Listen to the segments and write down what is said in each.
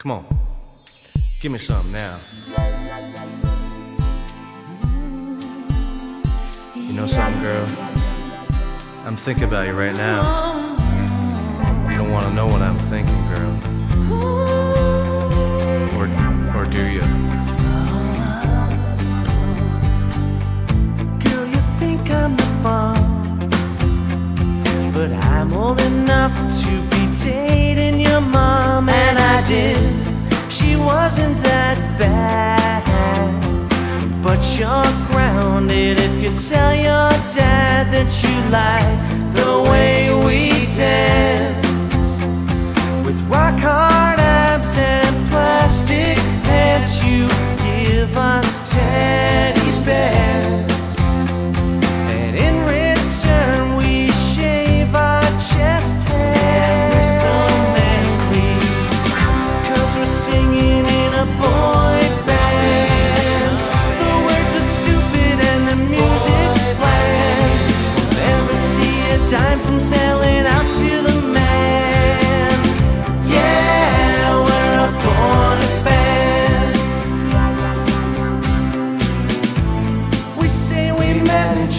Come on. Give me some now. You know something, girl? I'm thinking about you right now. You don't want to know what I'm thinking, girl. But you're grounded if you tell your dad that you like the way we dance with rock hard abs and plastic pants. You give us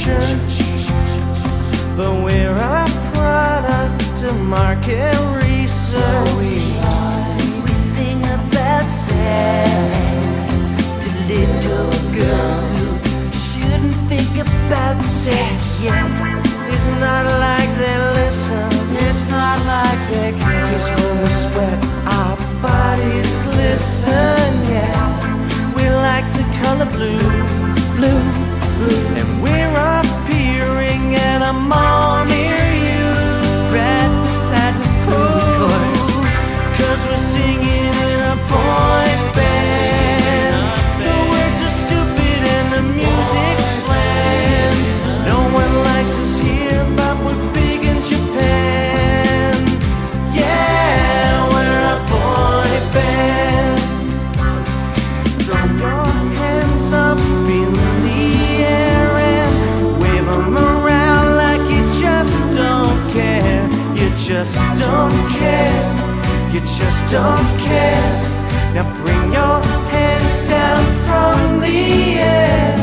church, but we're a product of market research. We sing about sex to little girls who shouldn't think about sex yet. It's not like they listen, it's not like they care. Cause when we sweat, our bodies glisten, yeah. We like the color blue, blue, blue. And we're care. You just don't care. Now bring your hands down from the air.